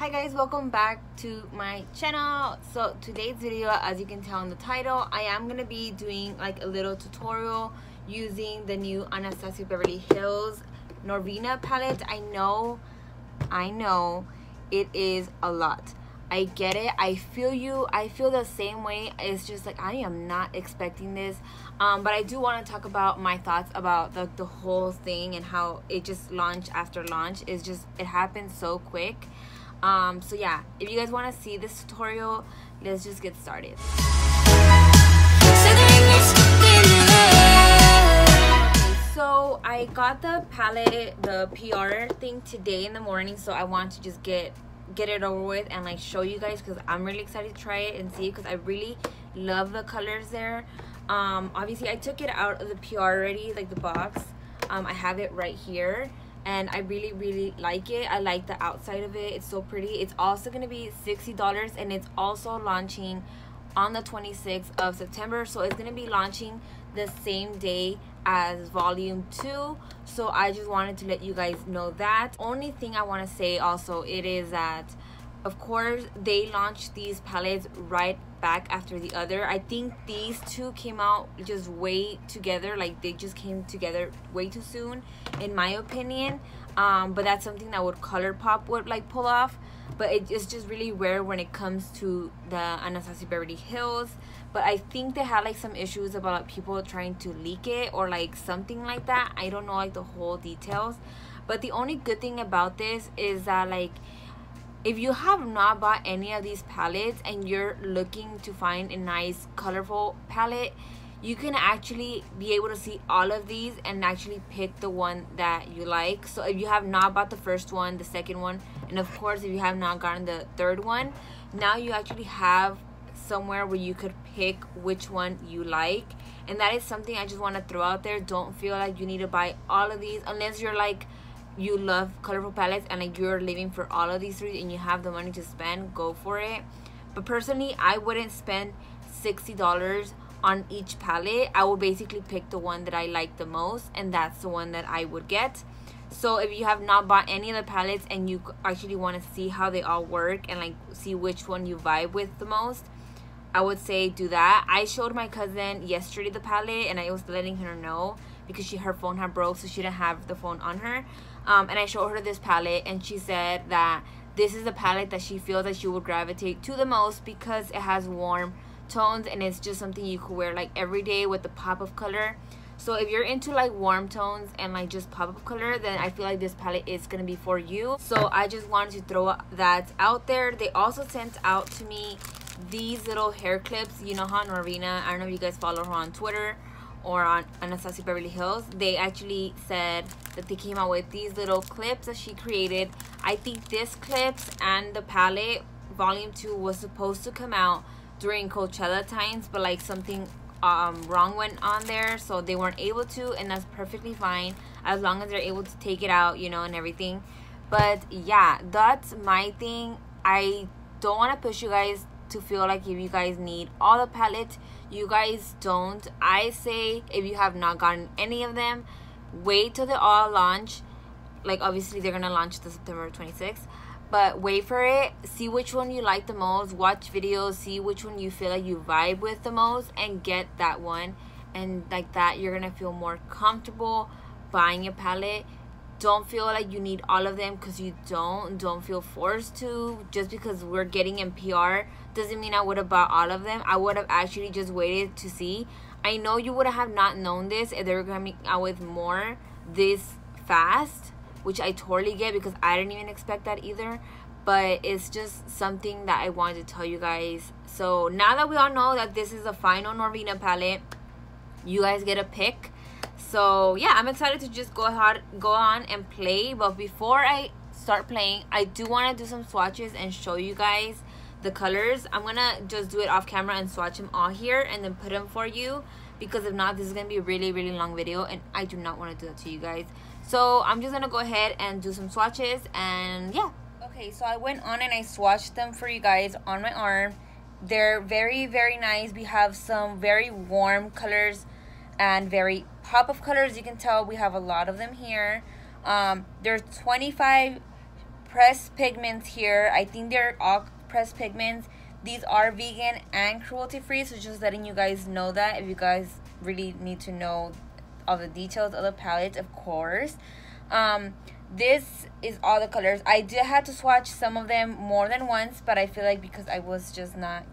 hi guys welcome back to my channel so today's video as you can tell in the title i am gonna be doing like a little tutorial using the new anastasia beverly hills norvina palette i know i know it is a lot I get it. I feel you. I feel the same way. It's just like I am not expecting this. Um, but I do want to talk about my thoughts about the, the whole thing and how it just launched after launch. Is just it happened so quick. Um, so yeah, if you guys want to see this tutorial, let's just get started. So I got the palette, the PR thing today in the morning. So I want to just get get it over with and like show you guys because I'm really excited to try it and see because I really love the colors there um obviously I took it out of the PR already like the box um I have it right here and I really really like it. I like the outside of it. It's so pretty. It's also gonna be $60 and it's also launching on the 26th of September. So it's gonna be launching the same day as volume 2 so I just wanted to let you guys know that. Only thing I want to say also it is that of course they launched these palettes right back after the other. I think these two came out just way together like they just came together way too soon in my opinion. Um, but that's something that would ColourPop would like pull off. But it's just really rare when it comes to the anastasia beverly hills. But i think they had like some issues about people trying to leak it or like something like that. I don't know like the whole details. But the only good thing about this is that like if you have not bought any of these palettes and you're looking to find a nice colorful palette you can actually be able to see all of these and actually pick the one that you like. So if you have not bought the first one the second one and of course if you have not gotten the third one now you actually have somewhere where you could pick which one you like. And that is something i just want to throw out there. Don't feel like you need to buy all of these unless you're like you love colorful palettes and like you're living for all of these three and you have the money to spend go for it. But personally i wouldn't spend $60 on each palette. I would basically pick the one that i like the most and that's the one that i would get. So if you have not bought any of the palettes and you actually want to see how they all work and like see which one you vibe with the most i would say do that. I showed my cousin yesterday the palette and i was letting her know because she her phone had broke so she didn't have the phone on her um, and I showed her this palette and she said that this is the palette that she feels that she would gravitate to the most because it has warm tones and it's just something you could wear like every day with the pop of color. So if you're into like warm tones and like just pop of color then I feel like this palette is gonna be for you. So I just wanted to throw that out there. They also sent out to me these little hair clips. You know how Norvina I don't know if you guys follow her on Twitter or on Anastasia Beverly Hills, they actually said that they came out with these little clips that she created. I think this clips and the palette volume 2 was supposed to come out during Coachella times, but like something um, wrong went on there, so they weren't able to, and that's perfectly fine as long as they're able to take it out, you know, and everything. But yeah, that's my thing. I don't want to push you guys to feel like if you guys need all the palettes you guys don't. I say if you have not gotten any of them wait till they all launch. Like obviously they're gonna launch the september 26th but wait for it. See which one you like the most watch videos see which one you feel like you vibe with the most and get that one. And like that you're gonna feel more comfortable buying a palette. Don't feel like you need all of them because you don't. Don't feel forced to. Just because we're getting in pr doesn't mean i would have bought all of them. I would have actually just waited to see. I know you would have not known this if they were coming out with more this fast which i totally get because i didn't even expect that either. But it's just something that i wanted to tell you guys. So now that we all know that this is the final norvina palette you guys get a pick. So yeah i'm excited to just go ahead go on and play. But before i start playing i do want to do some swatches and show you guys the colors i'm gonna just do it off camera and swatch them all here and then put them for you because if not this is gonna be a really really long video and i do not want to do that to you guys. So i'm just gonna go ahead and do some swatches and yeah. Okay so i went on and i swatched them for you guys on my arm. They're very very nice. We have some very warm colors and very pop of colors you can tell. We have a lot of them here. Um, there's 25 pressed pigments here. I think they're all pressed pigments. These are vegan and cruelty free, so just letting you guys know that if you guys really need to know all the details of the palette, of course. Um, this is all the colors. I did have to swatch some of them more than once, but I feel like because I was just not,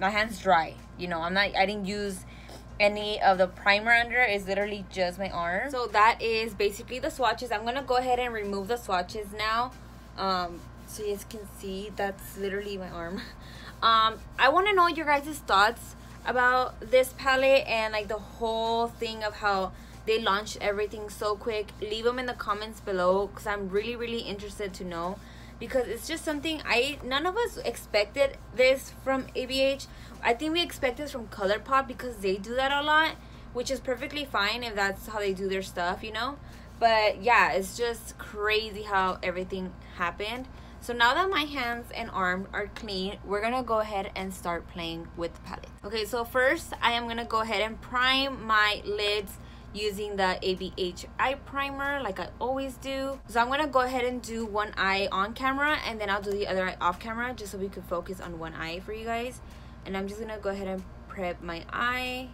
my hands dry. You know, I'm not, I didn't use any of the primer under it's literally just my arm so that is basically the swatches i'm gonna go ahead and remove the swatches now um so you guys can see that's literally my arm um i want to know your guys' thoughts about this palette and like the whole thing of how they launched everything so quick leave them in the comments below because i'm really really interested to know because it's just something i none of us expected this from abh I think we expect this from ColourPop because they do that a lot, which is perfectly fine if that's how they do their stuff, you know? But yeah, it's just crazy how everything happened. So now that my hands and arms are clean, we're gonna go ahead and start playing with the palette. Okay, so first I am gonna go ahead and prime my lids using the ABH eye primer like I always do. So I'm gonna go ahead and do one eye on camera and then I'll do the other eye off camera just so we could focus on one eye for you guys and I'm just gonna go ahead and prep my eye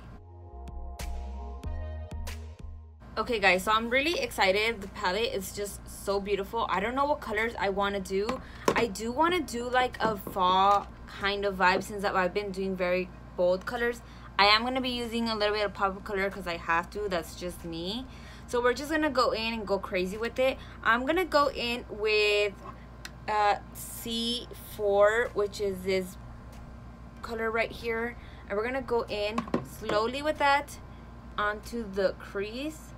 okay guys so i'm really excited. The palette is just so beautiful. I don't know what colors i want to do. I do want to do like a fall kind of vibe since i've been doing very bold colors. I am going to be using a little bit of pop color because i have to. That's just me. So we're just gonna go in and go crazy with it. I'm gonna go in with uh c4 which is this color right here. And we're gonna go in slowly with that onto the crease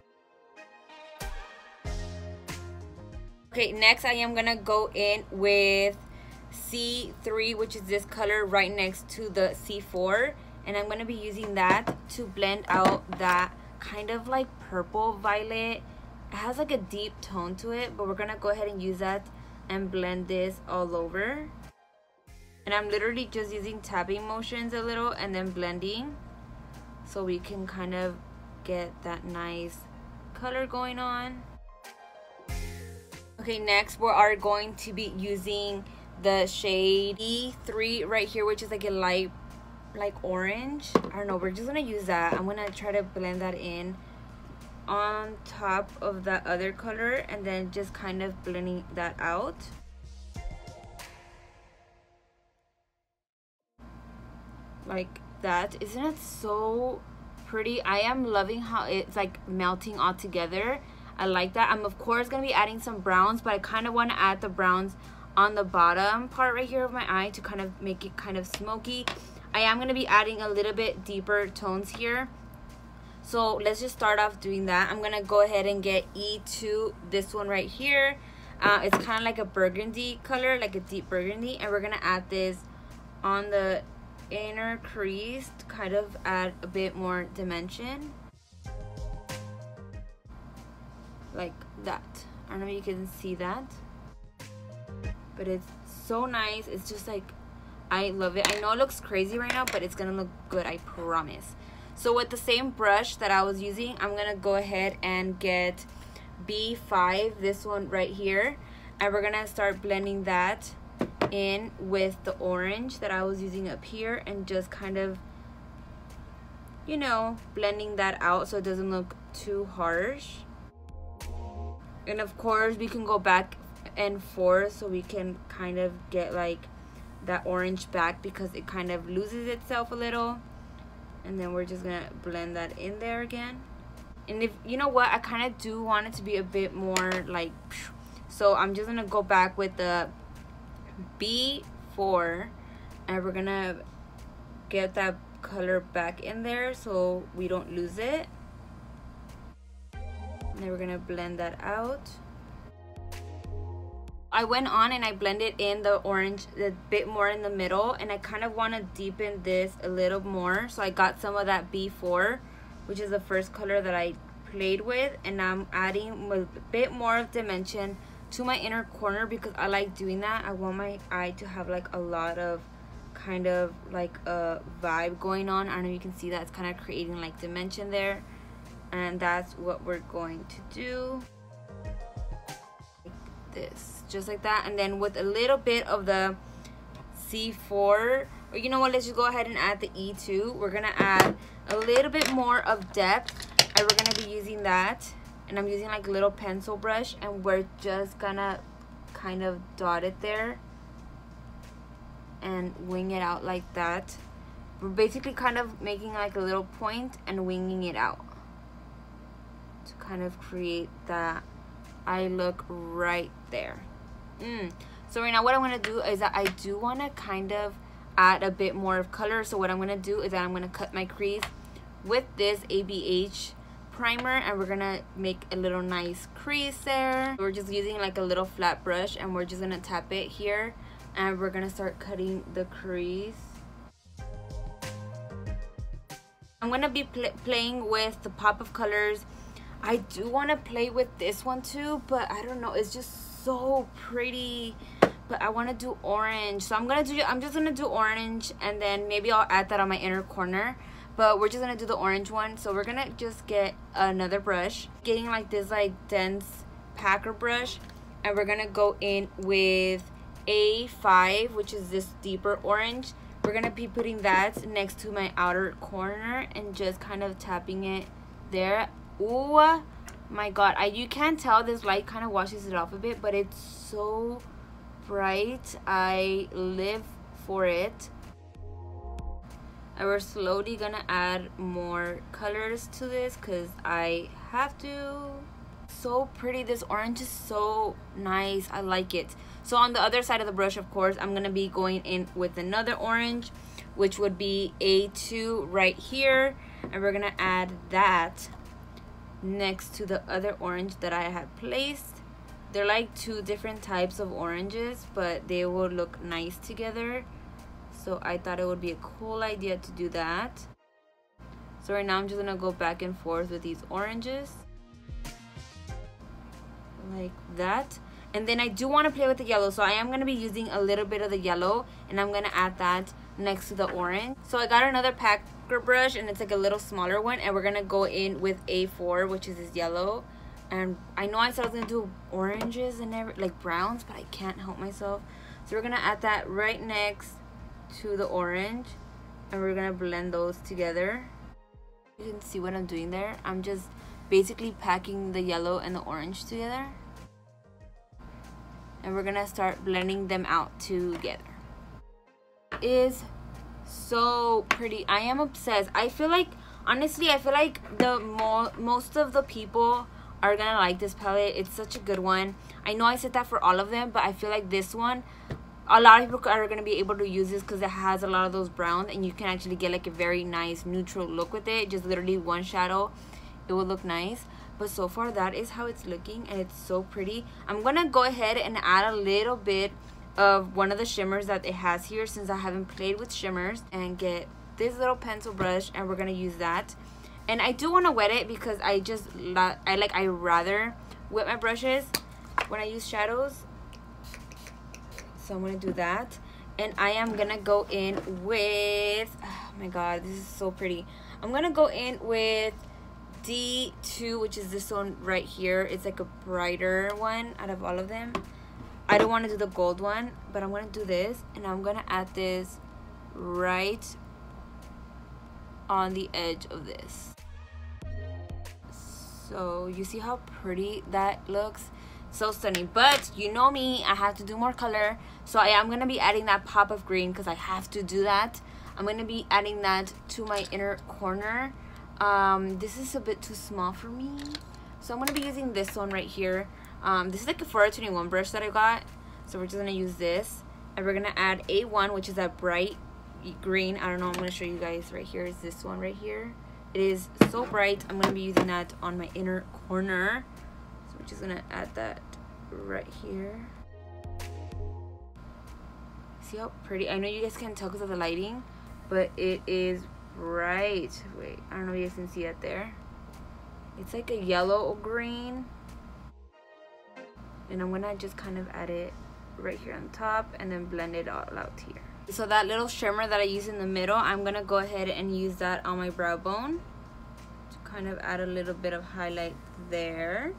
okay next I am gonna go in with C3 which is this color right next to the C4 and I'm gonna be using that to blend out that kind of like purple violet. It has like a deep tone to it but we're gonna go ahead and use that and blend this all over. And I'm literally just using tapping motions a little and then blending so we can kind of get that nice color going on okay next we are going to be using the shade E3 right here which is like a light like orange. I don't know we're just gonna use that. I'm gonna try to blend that in on top of that other color and then just kind of blending that out. Like that. Isn't it so pretty? I am loving how it's like melting all together i like that. I'm of course gonna be adding some browns but i kind of want to add the browns on the bottom part right here of my eye to kind of make it kind of smoky. I am going to be adding a little bit deeper tones here. So let's just start off doing that. I'm gonna go ahead and get e2 this one right here. Uh, it's kind of like a burgundy color like a deep burgundy and we're gonna add this on the inner crease to kind of add a bit more dimension like that. I don't know if you can see that. But it's so nice. It's just like I love it. I know it looks crazy right now but it's gonna look good I promise. So with the same brush that I was using I'm gonna go ahead and get B5 this one right here. And we're gonna start blending that in with the orange that I was using up here and just kind of you know blending that out so it doesn't look too harsh and of course we can go back and forth so we can kind of get like that orange back because it kind of loses itself a little. And then we're just gonna blend that in there again. And if you know what? I kind of do want it to be a bit more like so I'm just gonna go back with the B4 and we're gonna get that color back in there so we don't lose it then we're gonna blend that out I went on and I blended in the orange a bit more in the middle and I kind of want to deepen this a little more so I got some of that B4 which is the first color that I played with and I'm adding a bit more of dimension to my inner corner because I like doing that. I want my eye to have like a lot of kind of like a vibe going on. I don't know if you can see that. It's kind of creating like dimension there. And that's what we're going to do. Like this just like that. And then with a little bit of the C4 or you know what let's just go ahead and add the E2 we're gonna add a little bit more of depth and we're gonna be using that. And I'm using like a little pencil brush and we're just gonna kind of dot it there and wing it out like that. We're basically kind of making like a little point and winging it out kind of create that eye look right there. Mm. so right now what I'm gonna do is that I do want to kind of add a bit more of color. So what I'm gonna do is that I'm gonna cut my crease with this ABH primer and we're gonna make a little nice crease there. We're just using like a little flat brush and we're just gonna tap it here and we're gonna start cutting the crease. I'm gonna be pl playing with the pop of colors I do want to play with this one too but I don't know. It's just so pretty but I want to do orange. So I'm gonna do I'm just gonna do orange and then maybe I'll add that on my inner corner. But we're just gonna do the orange one. So we're gonna just get another brush getting like this like dense packer brush. And we're gonna go in with a5 which is this deeper orange. We're gonna be putting that next to my outer corner and just kind of tapping it there oh my god. I you can't tell this light kind of washes it off a bit but it's so bright. I live for it. And we're slowly gonna add more colors to this because I have to. So pretty. This orange is so nice. I like it. So on the other side of the brush of course I'm gonna be going in with another orange which would be A2 right here and we're gonna add that next to the other orange that I had placed. They're like two different types of oranges but they will look nice together. So I thought it would be a cool idea to do that. So right now I'm just gonna go back and forth with these oranges. Like that. And then I do want to play with the yellow so I am to be using a little bit of the yellow and I'm to add that next to the orange. So I got another packer brush and it's like a little smaller one and we're to go in with A4 which is this yellow. And I know I said I was to do oranges and every, like browns but I can't help myself. So we're to add that right next to the orange and we're to blend those together. You can see what I'm doing there. I'm just basically packing the yellow and the orange together. And we're gonna start blending them out together. Is so pretty. I am obsessed. I feel like honestly I feel like the mo most of the people are gonna like this palette. It's such a good one. I know I said that for all of them but I feel like this one a lot of people are to be able to use this because it has a lot of those browns and you can actually get like a very nice neutral look with it. Just literally one shadow it will look nice. But so far that is how it's looking and it's so pretty. I'm gonna go ahead and add a little bit of one of the shimmers that it has here since i haven't played with shimmers and get this little pencil brush and we're gonna use that and i do want to wet it because i just i like i rather wet my brushes when i use shadows so i'm gonna do that and i am gonna go in with oh my god this is so pretty i'm gonna go in with D2, which is this one right here. It's like a brighter one out of all of them. I don't want to do the gold one, but I'm going to do this. And I'm going to add this right on the edge of this. So you see how pretty that looks? So stunning. But you know me, I have to do more color. So I am going to be adding that pop of green because I have to do that. I'm going to be adding that to my inner corner um, this is a bit too small for me so I'm gonna be using this one right here um, this is like a 421 brush that I got so we're just gonna use this and we're gonna add a1 which is that bright green I don't know I'm gonna show you guys right here is this one right here it is so bright I'm gonna be using that on my inner corner so we're just gonna add that right here see how pretty I know you guys can't tell because of the lighting but it is Right. Wait, I don't know if you guys can see that there. It's like a yellow green. And I'm gonna just kind of add it right here on top and then blend it all out here. So that little shimmer that I use in the middle, I'm gonna go ahead and use that on my brow bone to kind of add a little bit of highlight there.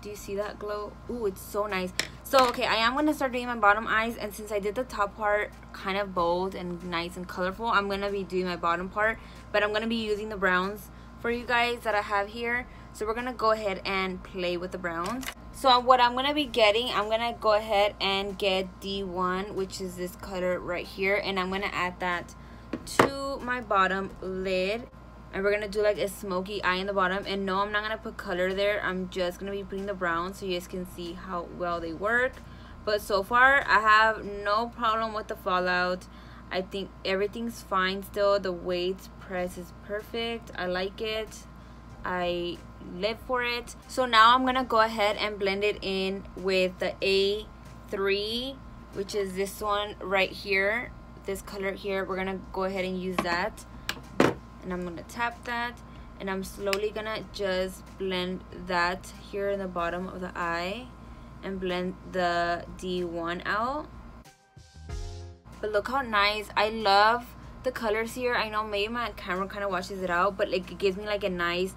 Do you see that glow? Ooh, it's so nice. So, okay, I am going to start doing my bottom eyes. And since I did the top part kind of bold and nice and colorful, I'm going to be doing my bottom part. But I'm going to be using the browns for you guys that I have here. So we're to go ahead and play with the browns. So what I'm to be getting, I'm to go ahead and get D1, which is this color right here. And I'm to add that to my bottom lid. And we're gonna do like a smoky eye in the bottom. And no i'm not gonna put color there. I'm just gonna be putting the brown so you guys can see how well they work. But so far i have no problem with the fallout. I think everything's fine still. The weight press is perfect. I like it i live for it. So now i'm gonna go ahead and blend it in with the a3 which is this one right here this color here. We're gonna go ahead and use that. And I'm gonna tap that. And I'm slowly gonna just blend that here in the bottom of the eye and blend the D1 out. But look how nice. I love the colors here. I know maybe my camera kind of washes it out but like it gives me like a nice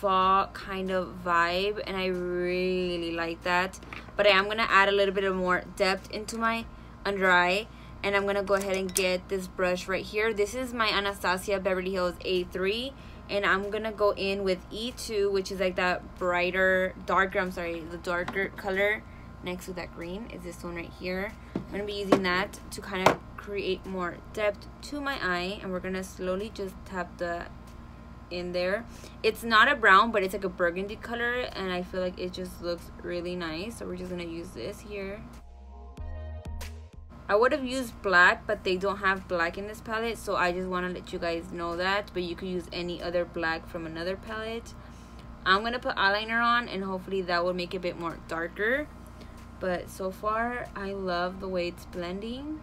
fall kind of vibe and I really like that. But I am gonna add a little bit of more depth into my under eye and I'm gonna go ahead and get this brush right here. This is my Anastasia Beverly Hills A3 and I'm gonna go in with E2 which is like that brighter darker I'm sorry the darker color next to that green is this one right here. I'm gonna be using that to kind of create more depth to my eye and we're gonna slowly just tap the in there it's not a brown but it's like a burgundy color and I feel like it just looks really nice so we're just gonna use this here I would have used black, but they don't have black in this palette, so I just want to let you guys know that. But you could use any other black from another palette. I'm going to put eyeliner on, and hopefully that will make it a bit more darker. But so far, I love the way it's blending.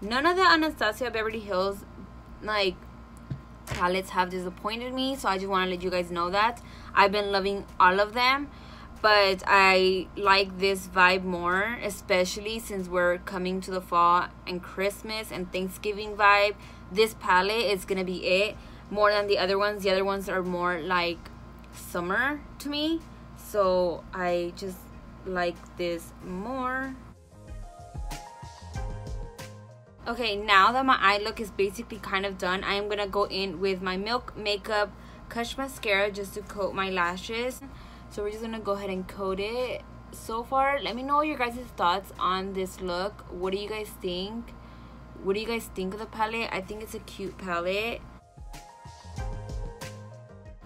None of the Anastasia Beverly Hills, like, palettes have disappointed me, so I just want to let you guys know that. I've been loving all of them but I like this vibe more, especially since we're coming to the fall and Christmas and Thanksgiving vibe. This palette is gonna be it more than the other ones. The other ones are more like summer to me, so I just like this more. Okay, now that my eye look is basically kind of done, I am gonna go in with my Milk Makeup Kush Mascara just to coat my lashes. So we're just gonna go ahead and coat it. So far let me know your guys thoughts on this look. What do you guys think? What do you guys think of the palette? I think it's a cute palette.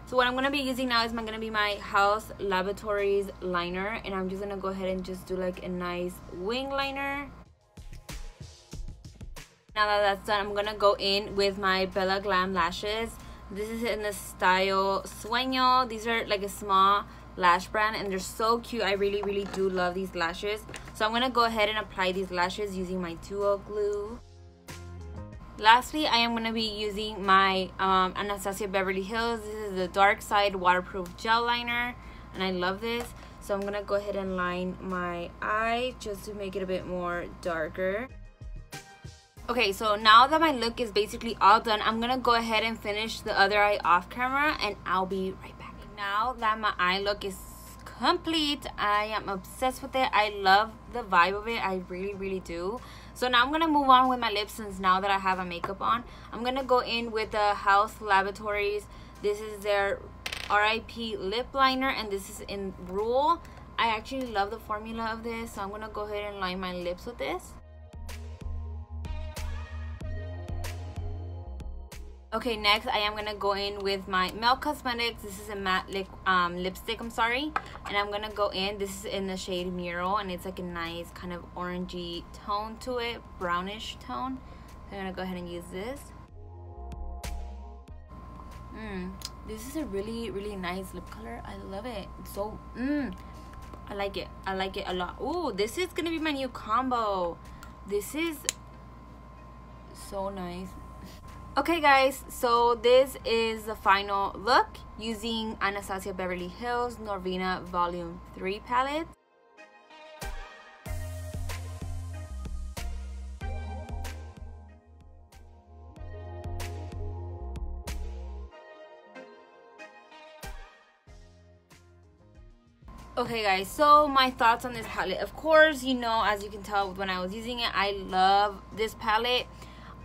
So what i'm gonna be using now is my gonna be my Haus laboratories liner and i'm just gonna go ahead and just do like a nice wing liner now that that's done i'm gonna go in with my bella glam lashes. This is in the style sueño. These are like a small lash brand and they're so cute. I really really do love these lashes. So i'm gonna go ahead and apply these lashes using my duo glue. Lastly i am to be using my um, anastasia beverly hills. This is the dark side waterproof gel liner and i love this. So i'm to go ahead and line my eye just to make it a bit more darker okay so now that my look is basically all done i'm gonna go ahead and finish the other eye off camera and i'll be right back. Now that my eye look is complete i am obsessed with it. I love the vibe of it. I really really do. So now i'm gonna move on with my lips since now that i have a makeup on. I'm gonna go in with the Haus laboratories this is their rip lip liner and this is in rule. I actually love the formula of this so i'm gonna go ahead and line my lips with this Okay, next I am gonna go in with my Melt Cosmetics. This is a matte lip, um, lipstick, I'm sorry. And I'm gonna go in, this is in the shade Mural, and it's like a nice kind of orangey tone to it, brownish tone. So I'm gonna go ahead and use this. Mmm, this is a really, really nice lip color. I love it. It's so, mmm, I like it. I like it a lot. Ooh, this is gonna be my new combo. This is so nice. Okay guys, so this is the final look using Anastasia Beverly Hills Norvina Volume 3 palette. Okay guys, so my thoughts on this palette. Of course, you know, as you can tell when I was using it, I love this palette.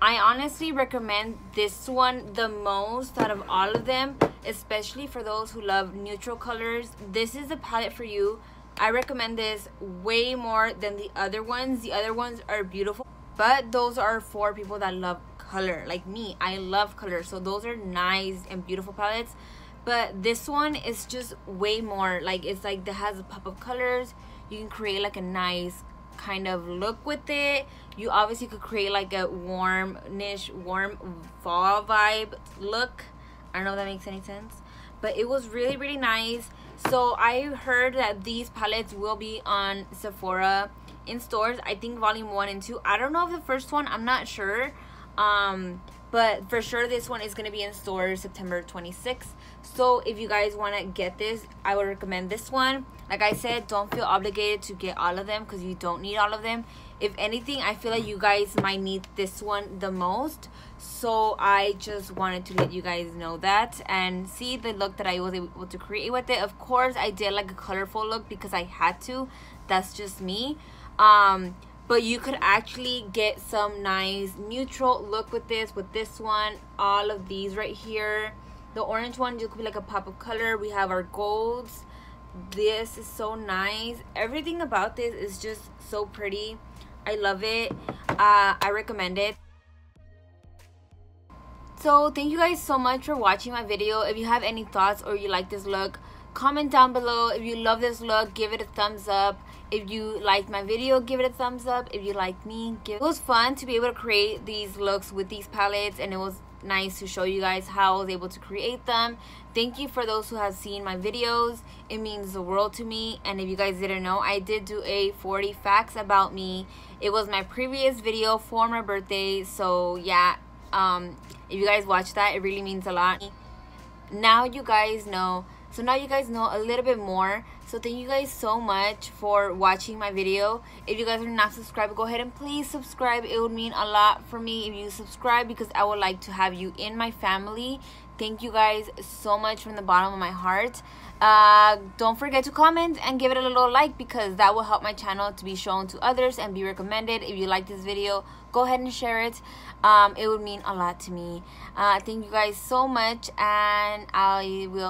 I honestly recommend this one the most out of all of them, especially for those who love neutral colors. This is the palette for you. I recommend this way more than the other ones. The other ones are beautiful, but those are for people that love color. Like me, I love color. So those are nice and beautiful palettes. But this one is just way more. Like it's like that has a pop of colors. You can create like a nice kind of look with it. You obviously could create like a warm niche, warm fall vibe look. I don't know if that makes any sense. But it was really, really nice. So I heard that these palettes will be on Sephora in stores. I think volume one and two. I don't know if the first one, I'm not sure. Um, but for sure this one is going to be in stores September 26th. So if you guys want to get this, I would recommend this one. Like I said, don't feel obligated to get all of them because you don't need all of them. If anything, I feel like you guys might need this one the most. So I just wanted to let you guys know that and see the look that I was able to create with it. Of course, I did like a colorful look because I had to. That's just me. Um, but you could actually get some nice neutral look with this with this one all of these right here the orange one you could be like a pop of color. We have our golds. This is so nice. Everything about this is just so pretty. I love it. Uh, i recommend it. So thank you guys so much for watching my video. If you have any thoughts or you like this look comment down below. If you love this look give it a thumbs up. If you liked my video give it a thumbs up. If you like me give it was fun to be able to create these looks with these palettes and it was nice to show you guys how I was able to create them. Thank you for those who have seen my videos. It means the world to me. And if you guys didn't know, I did do a 40 facts about me. It was my previous video for my birthday. So yeah, um, if you guys watch that, it really means a lot. Now you guys know so now you guys know a little bit more so thank you guys so much for watching my video. If you guys are not subscribed go ahead and please subscribe. It would mean a lot for me if you subscribe because i would like to have you in my family. Thank you guys so much from the bottom of my heart. Uh, don't forget to comment and give it a little like because that will help my channel to be shown to others and be recommended. If you like this video go ahead and share it. Um, it would mean a lot to me. Uh, thank you guys so much and i will